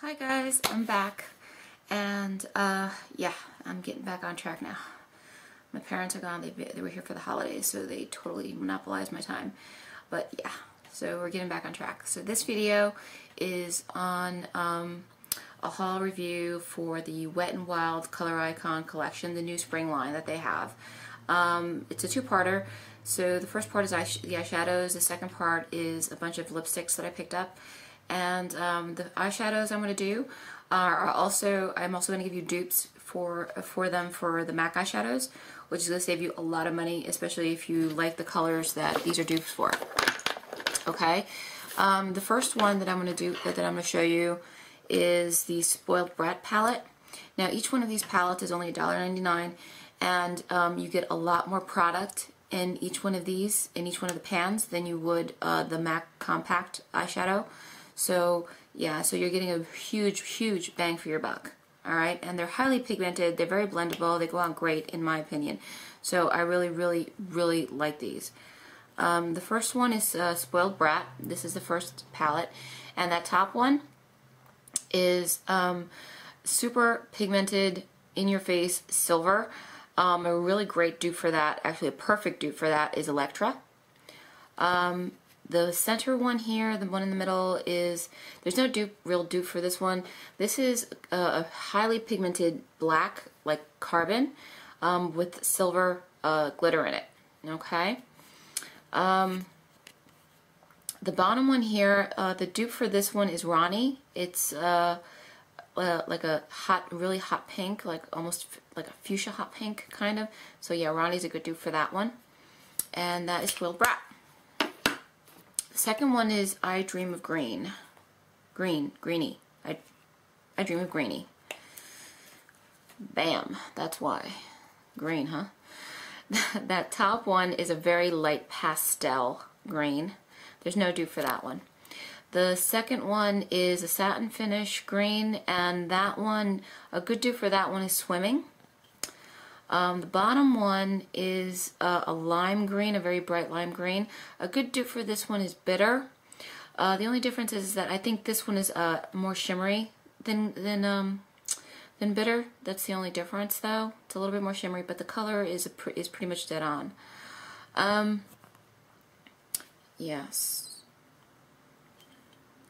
Hi guys, I'm back and uh, yeah, I'm getting back on track now. My parents are gone, they, they were here for the holidays so they totally monopolized my time. But yeah, so we're getting back on track. So this video is on um, a haul review for the Wet n Wild Color Icon collection, the new spring line that they have. Um, it's a two-parter. So the first part is the eyeshadows, the second part is a bunch of lipsticks that I picked up and um, the eyeshadows I'm going to do are also, I'm also going to give you dupes for, for them for the MAC eyeshadows, which is going to save you a lot of money, especially if you like the colors that these are dupes for. Okay, um, the first one that I'm going to do, that I'm going to show you is the Spoiled Brat palette. Now each one of these palettes is only $1.99 and um, you get a lot more product in each one of these, in each one of the pans, than you would uh, the MAC Compact eyeshadow. So yeah, so you're getting a huge, huge bang for your buck. All right, and they're highly pigmented. They're very blendable. They go out great, in my opinion. So I really, really, really like these. Um, the first one is uh, Spoiled Brat. This is the first palette. And that top one is um, super pigmented, in-your-face silver. Um, a really great dupe for that, actually a perfect dupe for that is Electra. Um, the center one here, the one in the middle, is, there's no dupe, real dupe for this one. This is a, a highly pigmented black, like carbon, um, with silver uh, glitter in it, okay? Um, the bottom one here, uh, the dupe for this one is Rani. It's uh, uh, like a hot, really hot pink, like almost like a fuchsia hot pink, kind of. So yeah, Rani's a good dupe for that one. And that is Will Brat. Second one is I Dream of Green. Green, greeny. I, I Dream of Greenie. Bam, that's why. Green, huh? that top one is a very light pastel green. There's no dupe for that one. The second one is a satin finish green, and that one, a good dupe for that one is Swimming. Um, the bottom one is uh, a lime green, a very bright lime green. A good dupe for this one is Bitter. Uh, the only difference is that I think this one is uh, more shimmery than than um, than Bitter. That's the only difference, though. It's a little bit more shimmery, but the color is pr is pretty much dead on. Um, yes.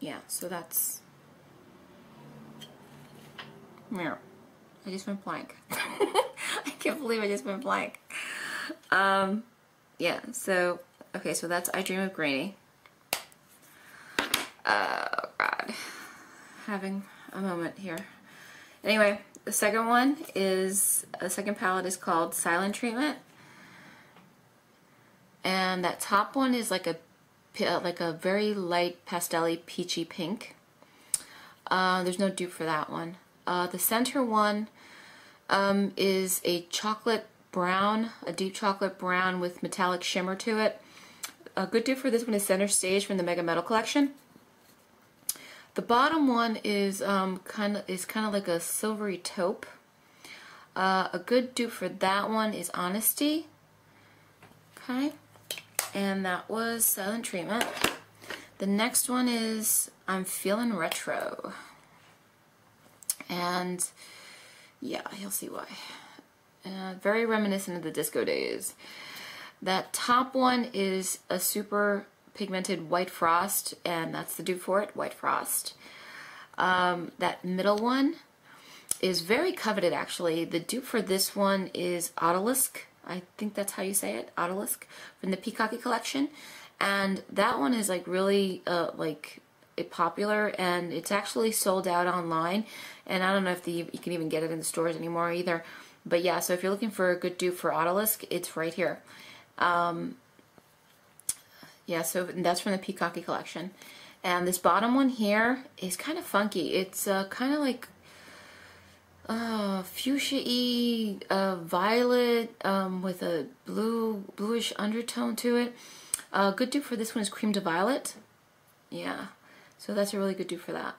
Yeah, so that's... Mirror. I just went blank. I can't believe I just went blank. Um, yeah, so, okay, so that's I Dream of Greenie. Oh, God. Having a moment here. Anyway, the second one is, the second palette is called Silent Treatment. And that top one is like a like a very light pastel peachy pink. Uh, there's no dupe for that one. Uh, the center one um, is a chocolate brown, a deep chocolate brown with metallic shimmer to it. A good dupe for this one is Center Stage from the Mega Metal Collection. The bottom one is um, kind of is kind of like a silvery taupe. Uh, a good dupe for that one is Honesty. Okay, and that was Silent Treatment. The next one is I'm Feeling Retro. And yeah, you'll see why. Uh, very reminiscent of the disco days. That top one is a super pigmented white frost, and that's the dupe for it, white frost. Um, that middle one is very coveted, actually. The dupe for this one is Odalisque. I think that's how you say it, Odalisque, from the Peacocky collection. And that one is like really uh, like popular and it's actually sold out online and I don't know if the, you can even get it in the stores anymore either. But yeah so if you're looking for a good dupe for Odalisque it's right here. Um, yeah so that's from the Peacocky collection. And this bottom one here is kind of funky. It's uh, kind of like uh, fuchsia-y uh, violet um, with a blue bluish undertone to it. Uh, good dupe for this one is Creme de Violet. Yeah, so that's a really good dupe for that.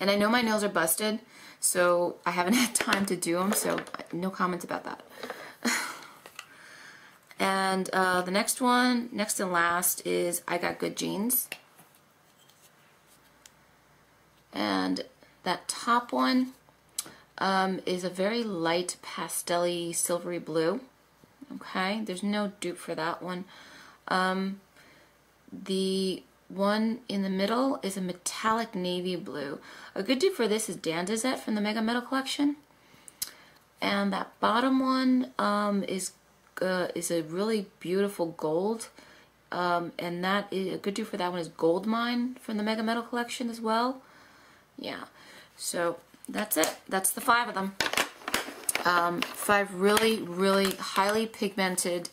And I know my nails are busted, so I haven't had time to do them, so no comments about that. and uh, the next one, next and last, is I Got Good Jeans. And That top one um, is a very light pastelly silvery blue. Okay, there's no dupe for that one. Um, the one in the middle is a metallic navy blue. A good dupe for this is Dandizette from the Mega Metal Collection. And that bottom one um, is uh, is a really beautiful gold. Um, and that is, a good dupe for that one is Gold Mine from the Mega Metal Collection as well. Yeah, so that's it. That's the five of them. Um, five really, really highly pigmented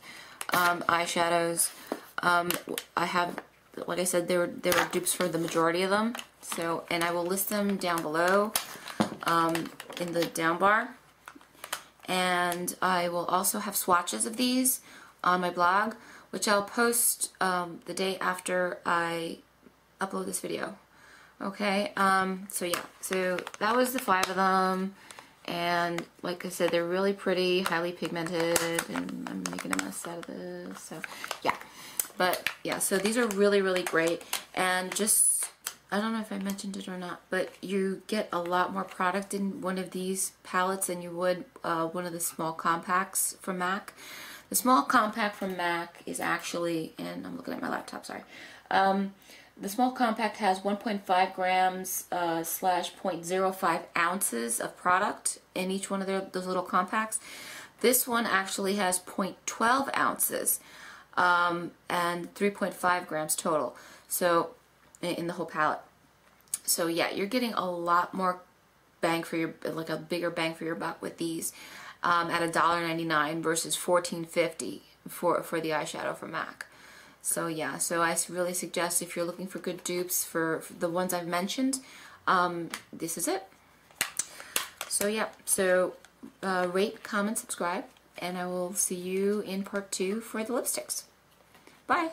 um, eyeshadows. Um, I have, like I said, there were, there were dupes for the majority of them. So, and I will list them down below um, in the down bar. And I will also have swatches of these on my blog, which I'll post um, the day after I upload this video. Okay, um, so yeah, so that was the five of them. And like I said, they're really pretty, highly pigmented, and I'm making a mess out of this, so yeah. But yeah, so these are really, really great. And just, I don't know if I mentioned it or not, but you get a lot more product in one of these palettes than you would uh, one of the small compacts from MAC. The small compact from MAC is actually, and I'm looking at my laptop, sorry. Um, the small compact has 1.5 grams uh, slash 0.05 ounces of product in each one of their, those little compacts. This one actually has 0.12 ounces um, and 3.5 grams total. So in the whole palette. So yeah, you're getting a lot more bang for your like a bigger bang for your buck with these um, at $1.99 versus $14.50 for for the eyeshadow from MAC. So yeah, so I really suggest if you're looking for good dupes for, for the ones I've mentioned, um, this is it. So yeah, so uh, rate, comment, subscribe, and I will see you in part two for the lipsticks. Bye!